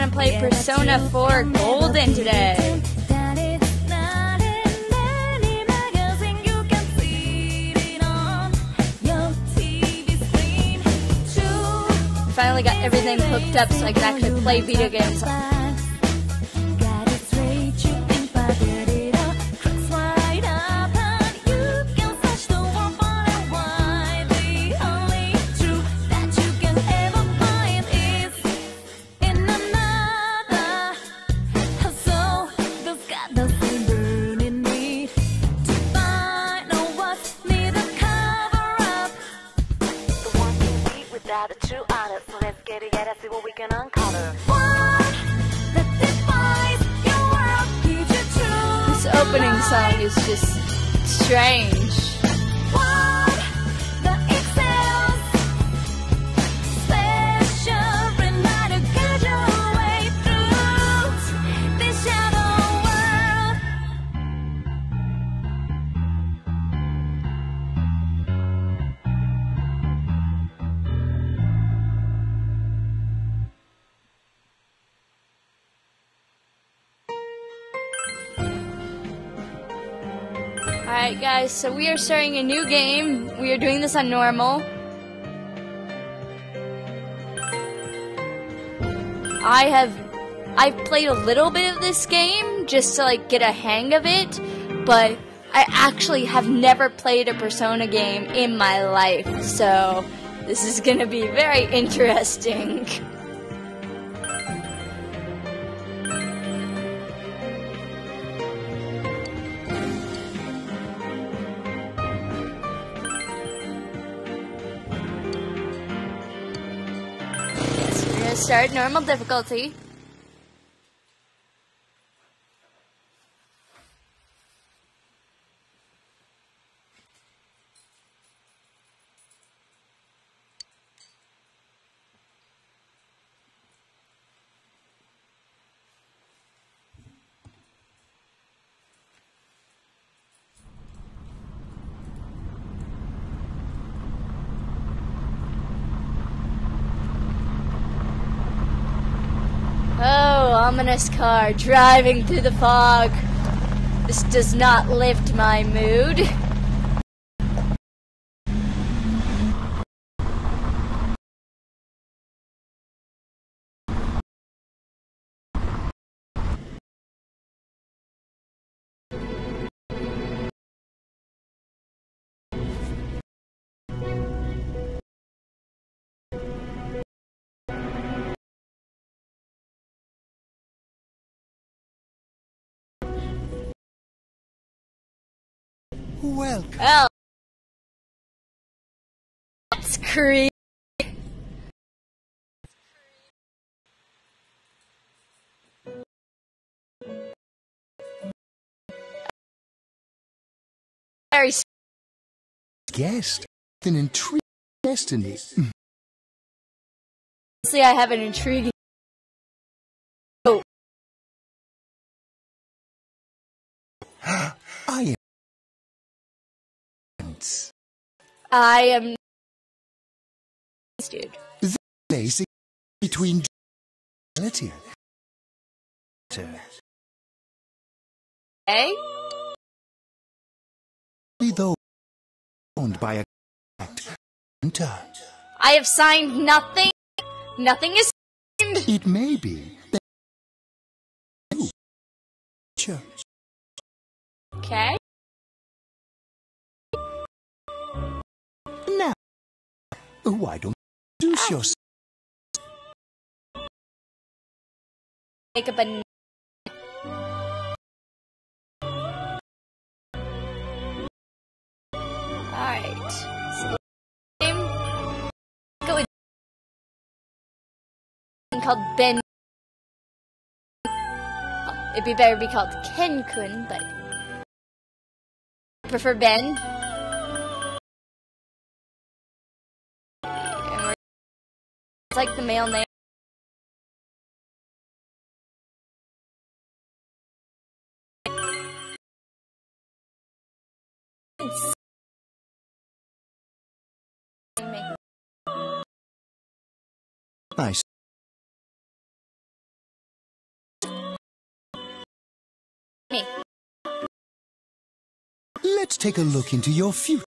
gonna play Persona 4 Golden today. Finally got everything hooked up so I can actually play video games. Song is just strange. Alright guys, so we are starting a new game. We are doing this on normal. I have I've played a little bit of this game just to like get a hang of it, but I actually have never played a Persona game in my life. So this is to be very interesting. start normal difficulty. Oh, ominous car driving through the fog. This does not lift my mood. Welcome. Oh. That's creepy. Very Guest. An intriguing destiny. Hmm. see, I have an intriguing. I am. I am. Dude. Place between reality. Hey? Though owned by a hunter. I have signed nothing. Nothing is signed. It may be that you Okay. Why don't you introduce yourself? Make up a. Alright. So, name. Go with. called Ben. It'd be better to be called Ken Kun, but. I prefer Ben. like the male name. Nice. Let's take a look into your future.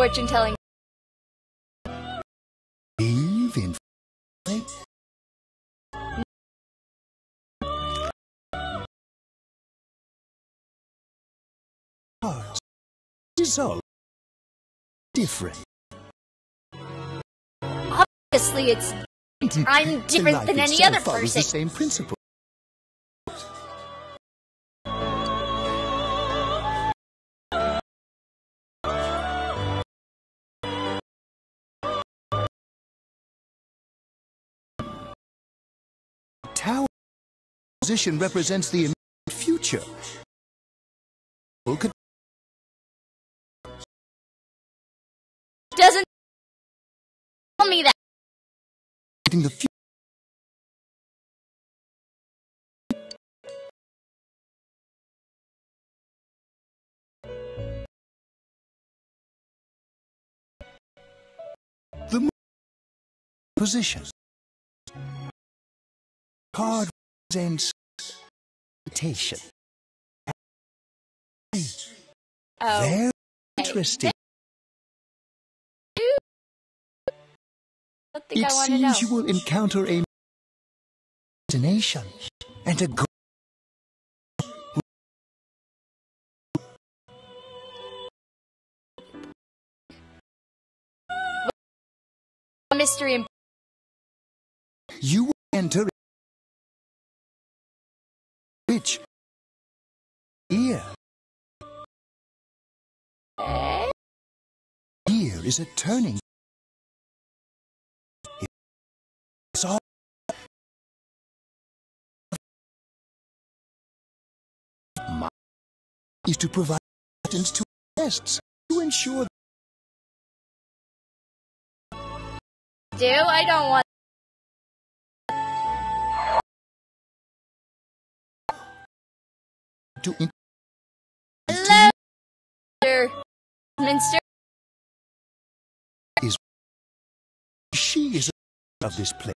Fortune telling. Believe in. Hearts different. Obviously, it's I'm different than any other follows the person. same principle. Position represents the immediate future. Doesn't tell me that. the future? The mo- position. Card represents meditation. Oh, Very interesting. Think It I want to know. seems you will encounter a destination and a goal. mystery and You will enter is a turning. It's all My is to provide guidance to guests to ensure do. I don't want. to Hello, Mr. Minster. Of this place.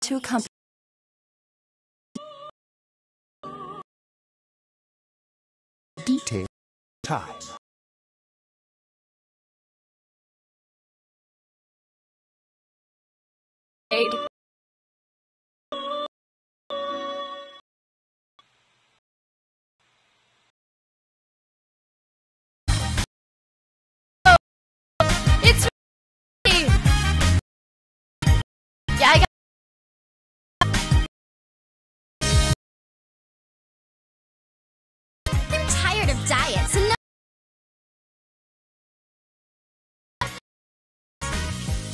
Two companies. Detail time. It's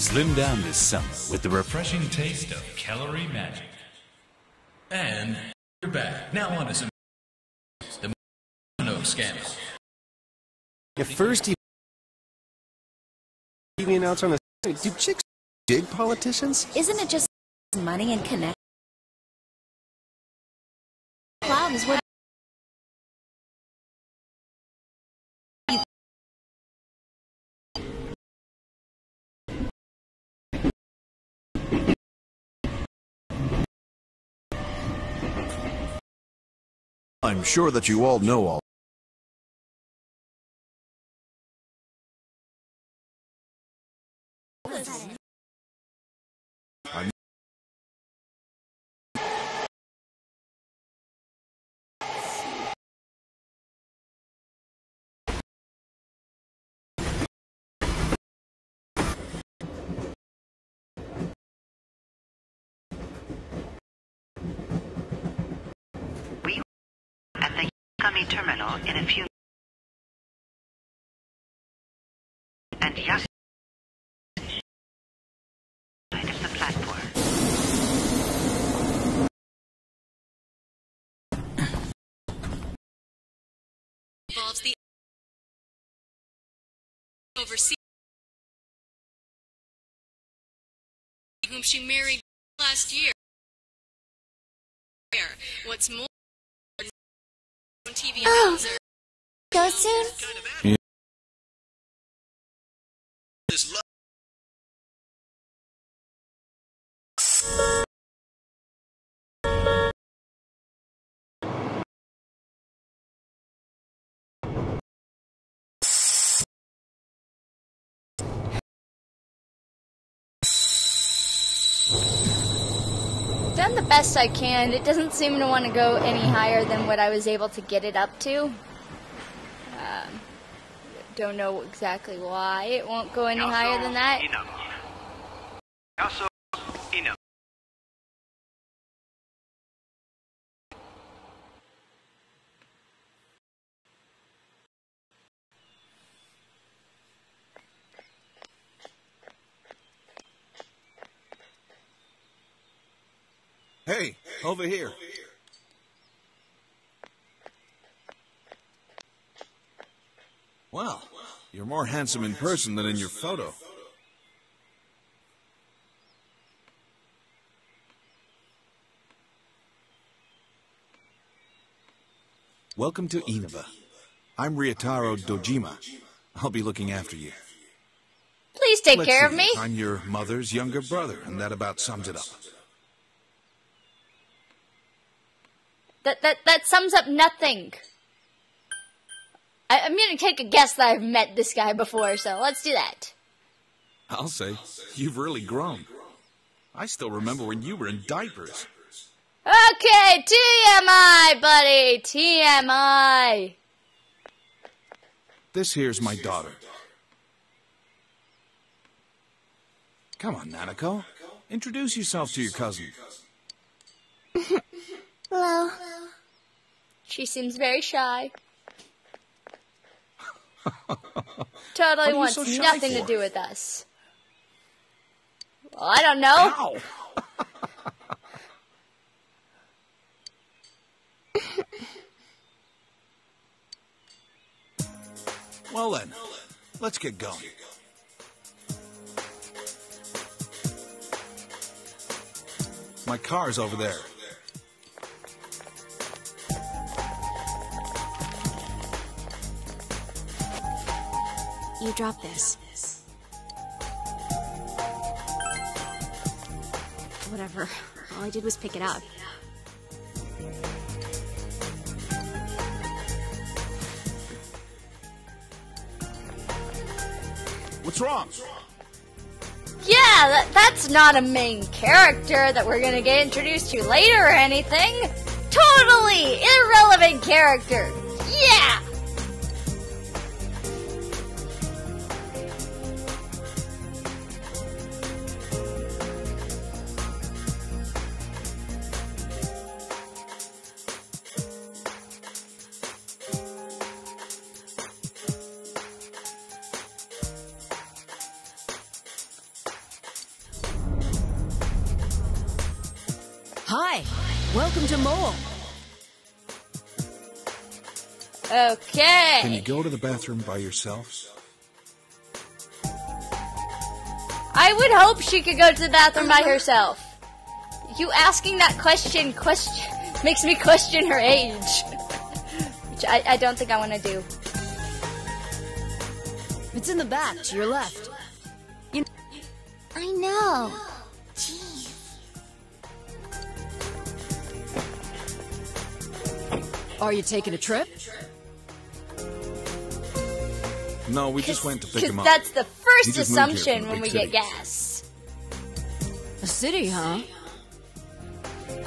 Slim down this summer with the refreshing taste of Calorie Magic. And you're back. Now on to some the no scandal. At first, he TV announcer on the do chicks dig politicians? Isn't it just money and connect? Clouds would. I'm sure that you all know all. Yagami terminal in a few and Yas side of the platform. involves the overseas whom she married last year. What's more, TV Oh. announcer Go soon? Done the best I can. It doesn't seem to want to go any higher than what I was able to get it up to. Um, don't know exactly why it won't go any higher than that. Hey, over here. Well, you're more handsome in person than in your photo. Welcome to Inaba. I'm Ryotaro Dojima. I'll be looking after you. Please take Let's care of me. I'm your mother's younger brother, and that about sums it up. That that that sums up nothing. I, I'm gonna take a guess that I've met this guy before, so let's do that. I'll say, you've really grown. I still remember when you were in diapers. Okay, TMI, buddy, TMI. This here's my daughter. Come on, Nanako. Introduce yourself to your cousin. Hello. She seems very shy. totally wants so nothing to do with us. Well, I don't know. Well then, let's get going. My car's over there. You drop this. Whatever. All I did was pick it up. What's wrong? Yeah, that, that's not a main character that we're gonna get introduced to later or anything. Totally irrelevant character. Hi, welcome to Moel. Okay. Can you go to the bathroom by yourselves? I would hope she could go to the bathroom by herself. You asking that question question makes me question her age. Which I, I don't think I want to do. It's in the back to your left. You I know. Are you taking a trip? No, we just went to pick him up. that's the first just moved here from assumption a when we big get gas. A city, huh?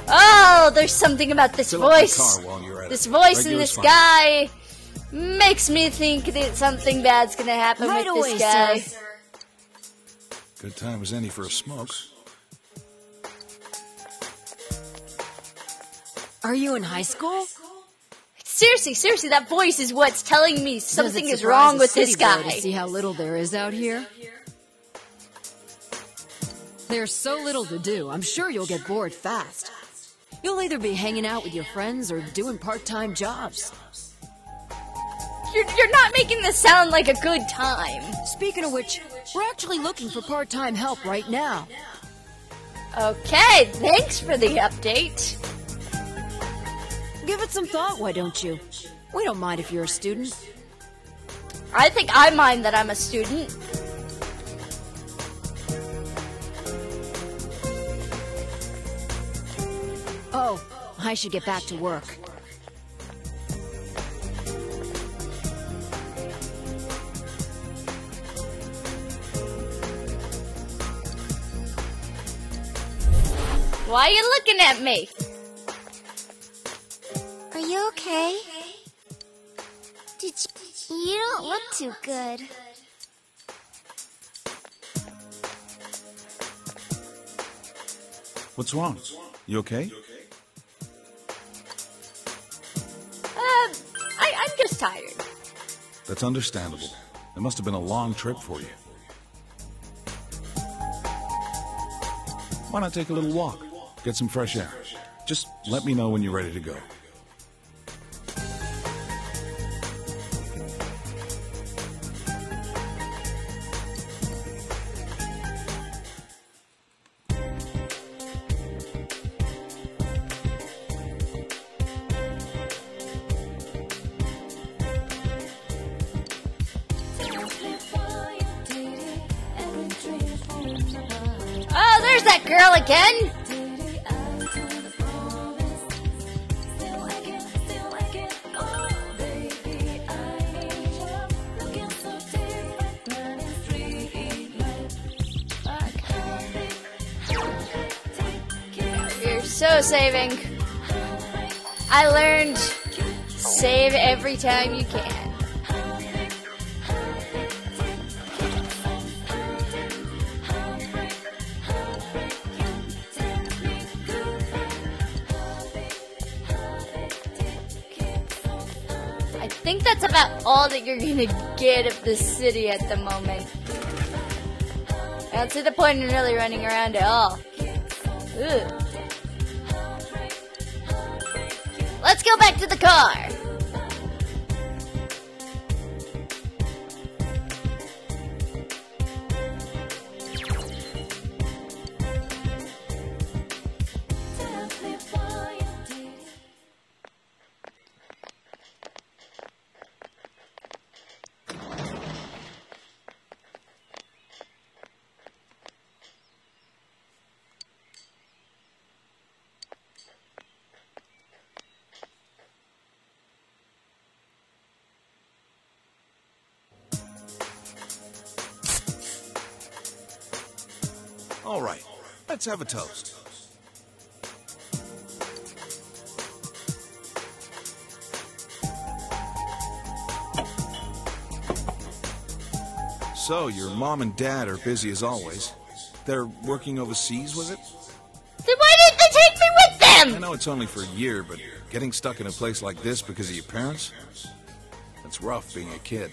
Oh, there's something about this Fill voice. car while you're at This it. voice and Regular's this fine. guy makes me think that something bad's gonna happen Right with away, this guy. sir. Good time as any for a smoke. Are you in high school? Seriously, seriously, that voice is what's telling me something is wrong with this guy. To see how little there is out here. There's so little to do. I'm sure you'll get bored fast. You'll either be hanging out with your friends or doing part-time jobs. You're, you're not making this sound like a good time. Speaking of which, we're actually looking for part-time help right now. Okay, thanks for the update. Give it some thought, why don't you? We don't mind if you're a student. I think I mind that I'm a student. Oh, I should get back to work. Why are you looking at me? Are you okay? Did you, you don't look too good. What's wrong? You okay? Uh, I, I'm just tired. That's understandable. It must have been a long trip for you. Why not take a little walk? Get some fresh air. Just let me know when you're ready to go. There's that girl again! You're so saving. I learned save every time you can. Think that's about all that you're gonna get of the city at the moment. Don't see the point in really running around at all. Let's go back to the car. Let's have a toast. So, your mom and dad are busy as always. They're working overseas, was it? Then why didn't they take me with them? I know it's only for a year, but getting stuck in a place like this because of your parents? That's rough being a kid.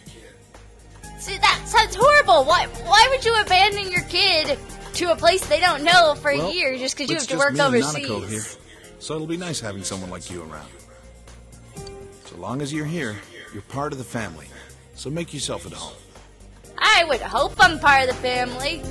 See, that sounds horrible. Why? Why would you abandon your kid to a place they don't know for Well, a year just because you have to work overseas? So it'll be nice having someone like you around. So long as you're here, you're part of the family. So make yourself at home. I would hope I'm part of the family.